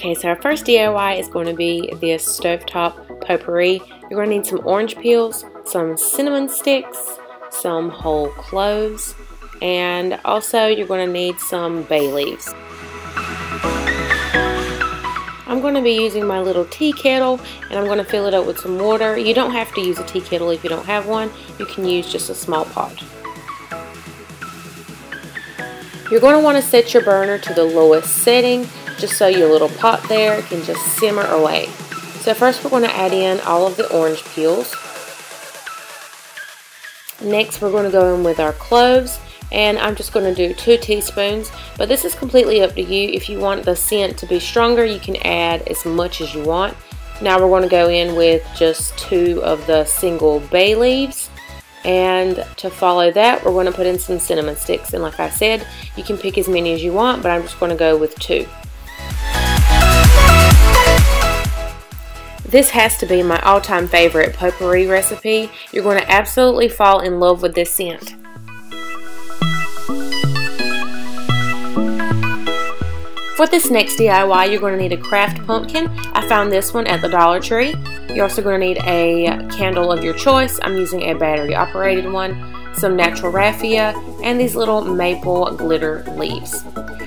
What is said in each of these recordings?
Okay, so our first DIY is going to be this stovetop potpourri. You're going to need some orange peels, some cinnamon sticks, some whole cloves, and also you're going to need some bay leaves. I'm going to be using my little tea kettle and I'm going to fill it up with some water. You don't have to use a tea kettle if you don't have one. You can use just a small pot. You're going to want to set your burner to the lowest setting just so your little pot there can just simmer away. So first we're going to add in all of the orange peels. Next we're going to go in with our cloves and I'm just going to do two teaspoons but this is completely up to you if you want the scent to be stronger you can add as much as you want now we're going to go in with just two of the single bay leaves and to follow that, we're going to put in some cinnamon sticks. And like I said, you can pick as many as you want, but I'm just going to go with two. This has to be my all-time favorite potpourri recipe. You're going to absolutely fall in love with this scent. For this next DIY, you're going to need a craft pumpkin. I found this one at the Dollar Tree. You're also going to need a candle of your choice. I'm using a battery operated one, some natural raffia, and these little maple glitter leaves.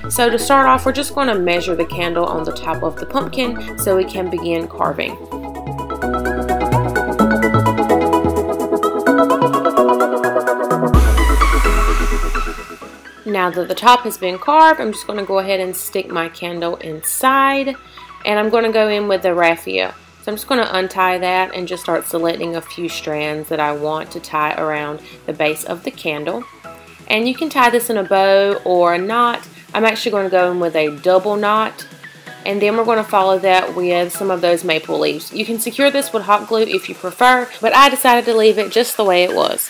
So to start off, we're just going to measure the candle on the top of the pumpkin so we can begin carving. Now that the top has been carved, I'm just going to go ahead and stick my candle inside. And I'm going to go in with the raffia. So I'm just going to untie that and just start selecting a few strands that I want to tie around the base of the candle. And you can tie this in a bow or a knot. I'm actually going to go in with a double knot. And then we're going to follow that with some of those maple leaves. You can secure this with hot glue if you prefer, but I decided to leave it just the way it was.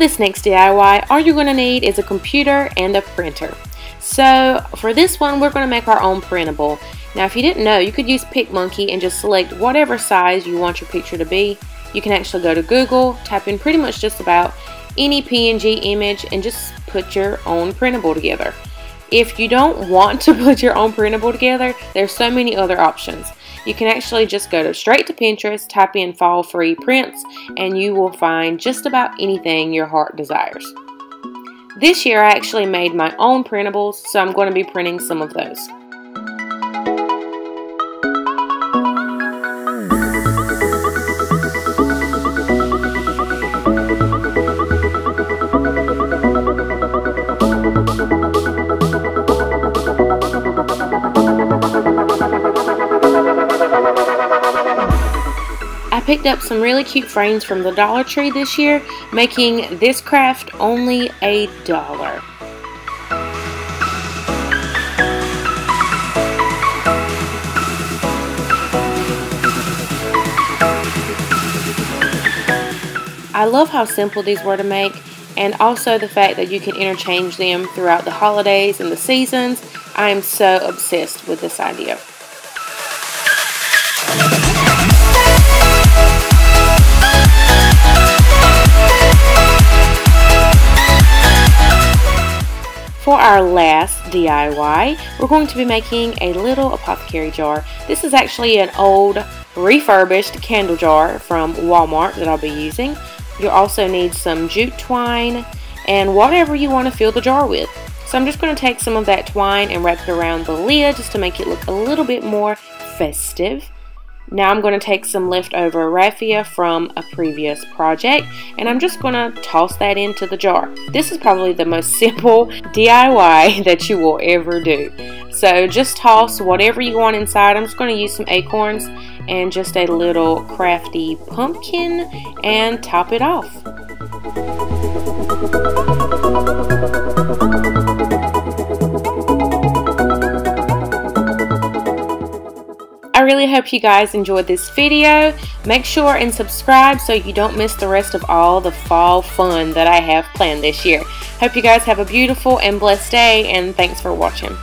This next DIY, all you're going to need is a computer and a printer. So for this one, we're going to make our own printable. Now if you didn't know, you could use PicMonkey and just select whatever size you want your picture to be. You can actually go to Google, type in pretty much just about any PNG image and just put your own printable together. If you don't want to put your own printable together, there's so many other options you can actually just go to straight to Pinterest, type in fall free prints, and you will find just about anything your heart desires. This year I actually made my own printables, so I'm going to be printing some of those. Picked up some really cute frames from the Dollar Tree this year, making this craft only a dollar. I love how simple these were to make and also the fact that you can interchange them throughout the holidays and the seasons. I am so obsessed with this idea. Our last DIY, we're going to be making a little apothecary jar. This is actually an old refurbished candle jar from Walmart that I'll be using. You'll also need some jute twine and whatever you want to fill the jar with. So I'm just going to take some of that twine and wrap it around the lid just to make it look a little bit more festive. Now I'm going to take some leftover raffia from a previous project and I'm just going to toss that into the jar. This is probably the most simple DIY that you will ever do. So just toss whatever you want inside. I'm just going to use some acorns and just a little crafty pumpkin and top it off. Really hope you guys enjoyed this video. Make sure and subscribe so you don't miss the rest of all the fall fun that I have planned this year. Hope you guys have a beautiful and blessed day and thanks for watching.